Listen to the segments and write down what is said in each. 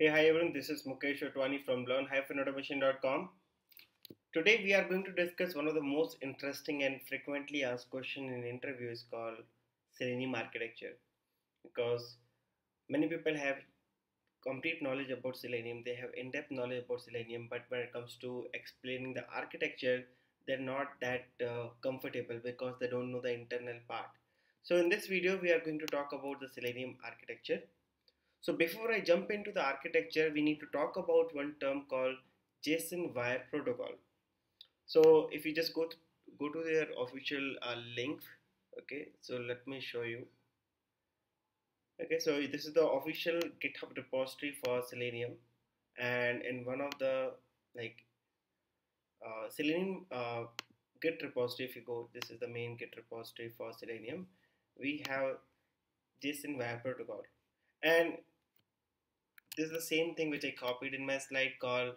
Hey, hi everyone, this is Mukesh Otwani from learn-automation.com. Today we are going to discuss one of the most interesting and frequently asked question in interviews called Selenium architecture because many people have complete knowledge about Selenium, they have in-depth knowledge about Selenium, but when it comes to explaining the architecture, they're not that uh, comfortable because they don't know the internal part. So in this video, we are going to talk about the Selenium architecture so before I jump into the architecture, we need to talk about one term called JSON wire protocol. So if you just go to, go to their official uh, link, okay, so let me show you. Okay, so this is the official GitHub repository for Selenium, and in one of the like uh, Selenium uh, Git repository, if you go, this is the main Git repository for Selenium. We have JSON wire protocol and this is the same thing which I copied in my slide called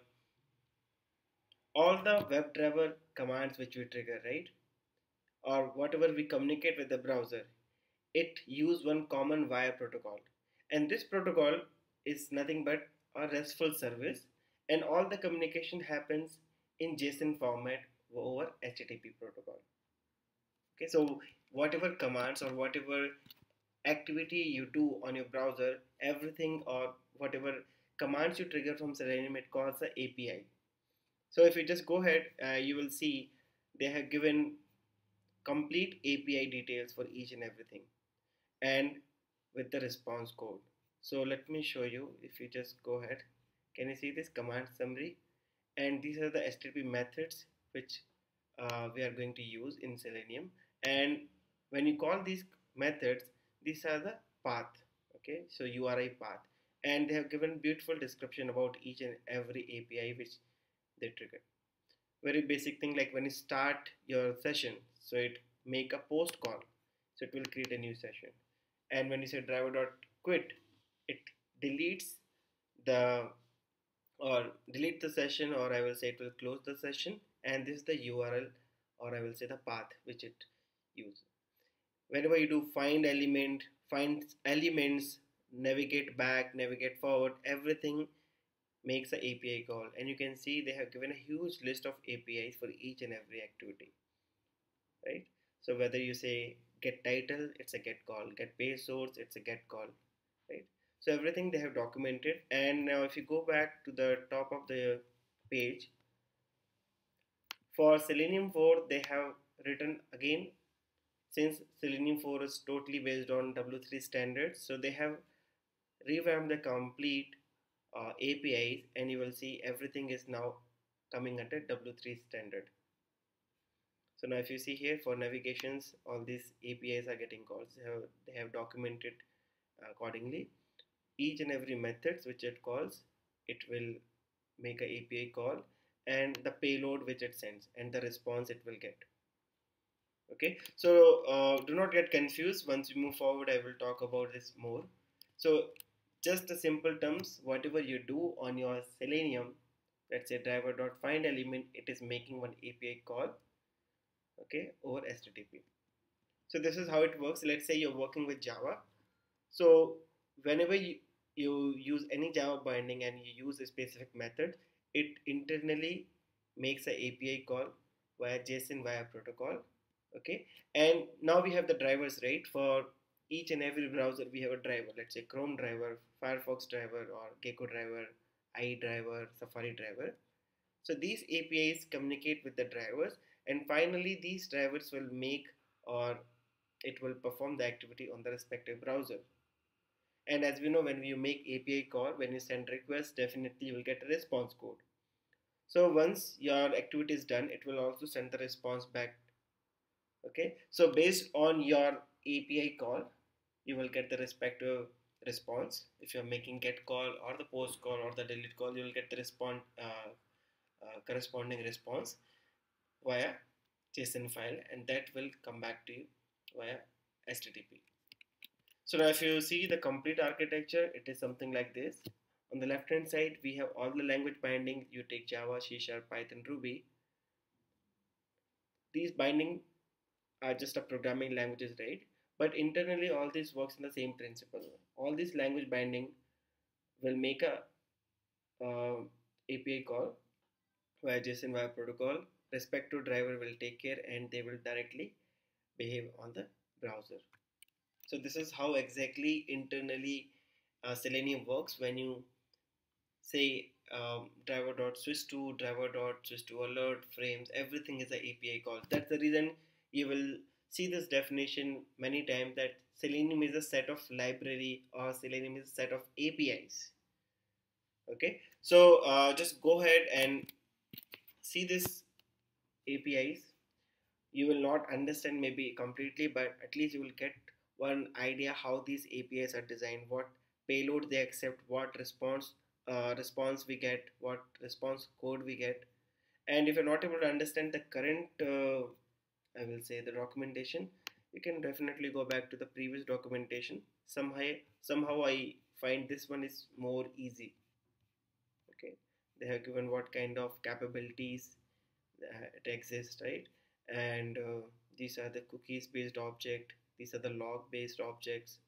all the WebDriver commands which we trigger, right? Or whatever we communicate with the browser, it use one common wire protocol. And this protocol is nothing but a RESTful service and all the communication happens in JSON format over HTTP protocol. Okay, so whatever commands or whatever activity you do on your browser, everything or whatever commands you trigger from Selenium, it calls the API. So if you just go ahead, uh, you will see they have given complete API details for each and everything and with the response code. So let me show you if you just go ahead. Can you see this command summary? And these are the HTTP methods which uh, we are going to use in Selenium. And when you call these methods, these are the path okay so URI path and they have given beautiful description about each and every API which they trigger very basic thing like when you start your session so it make a post call so it will create a new session. And when you say driver dot quit it deletes the or delete the session or I will say it will close the session and this is the URL or I will say the path which it uses. Whenever you do find element find elements navigate back navigate forward everything makes an API call. And you can see they have given a huge list of APIs for each and every activity right? So whether you say get title it's a get call. Get page source it's a get call right? So everything they have documented. And now if you go back to the top of the page for selenium 4 they have written again since Selenium 4 is totally based on W3 standards so they have revamped the complete uh, APIs and you will see everything is now coming under W3 standard. So now if you see here for navigations all these APIs are getting calls they have, they have documented accordingly. Each and every methods which it calls it will make a API call and the payload which it sends and the response it will get. Okay? So uh, do not get confused. Once we move forward I will talk about this more. So just the simple terms whatever you do on your selenium let's say driver dot find element it is making one API call okay over HTTP so this is how it works. Let's say you're working with Java. So whenever you, you use any Java binding and you use a specific method it internally makes an API call via JSON wire protocol okay? And now we have the drivers right for each and every browser we have a driver let's say chrome driver firefox driver or gecko driver IE driver safari driver. So these apis communicate with the drivers and finally these drivers will make or it will perform the activity on the respective browser. And as we know when you make api call when you send request definitely you will get a response code. So once your activity is done it will also send the response back. Okay? So based on your API call you will get the respective response. If you're making get call or the post call or the delete call you will get the respond uh, uh, corresponding response via JSON file and that will come back to you via HTTP so now if you see the complete architecture it is something like this. On the left hand side we have all the language binding. You take Java, C Sharp, Python, Ruby. These binding are just a programming languages right but internally all this works in the same principle all this language binding will make a uh, API call via JSON wire protocol. Respective driver will take care and they will directly behave on the browser. So this is how exactly internally uh, Selenium works when you say um, driver dot switch to driver dot switch to alert frames everything is an API call that's the reason you will see this definition many times that Selenium is a set of library or Selenium is a set of APIs okay? So uh, just go ahead and see this APIs you will not understand maybe completely but at least you will get one idea how these APIs are designed what payload they accept what response uh, response we get, what response code we get. And if you're not able to understand the current, uh, I will say the documentation, you can definitely go back to the previous documentation. Somehow, somehow I find this one is more easy. Okay, they have given what kind of capabilities it exists, right? And uh, these are the cookies based object, these are the log based objects,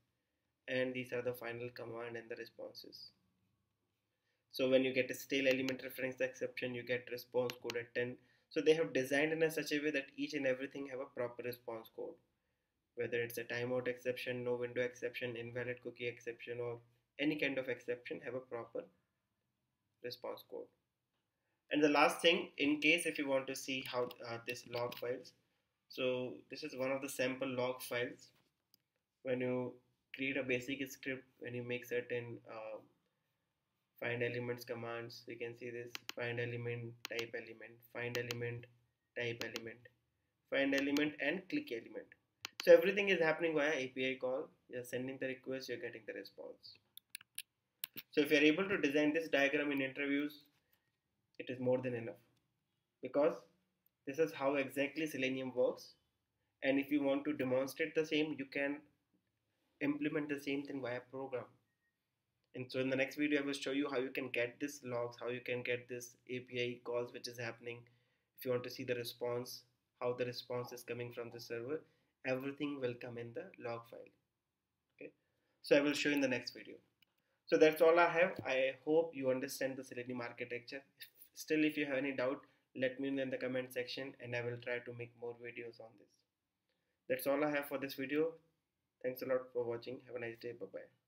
and these are the final command and the responses. So when you get a stale element reference exception, you get response code at 10. So they have designed in a such a way that each and everything have a proper response code. Whether it's a timeout exception, no window exception, invalid cookie exception, or any kind of exception have a proper response code. And the last thing, in case if you want to see how uh, this log files, so this is one of the sample log files. When you create a basic script, when you make certain uh, find elements commands we can see this find element type element find element type element find element and click element. So everything is happening via API call. You're sending the request you're getting the response. So if you're able to design this diagram in interviews it is more than enough. Because this is how exactly Selenium works. And if you want to demonstrate the same you can implement the same thing via program and so in the next video I will show you how you can get this logs how you can get this API calls which is happening. If you want to see the response how the response is coming from the server everything will come in the log file. Okay? So I will show you in the next video. So that's all I have. I hope you understand the Selenium architecture. Still if you have any doubt let me know in the comment section and I will try to make more videos on this. That's all I have for this video. Thanks a lot for watching. Have a nice day. Bye bye